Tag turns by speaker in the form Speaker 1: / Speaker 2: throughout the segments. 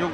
Speaker 1: 你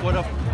Speaker 1: what a